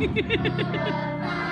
ハハハハ!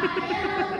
ha ha ha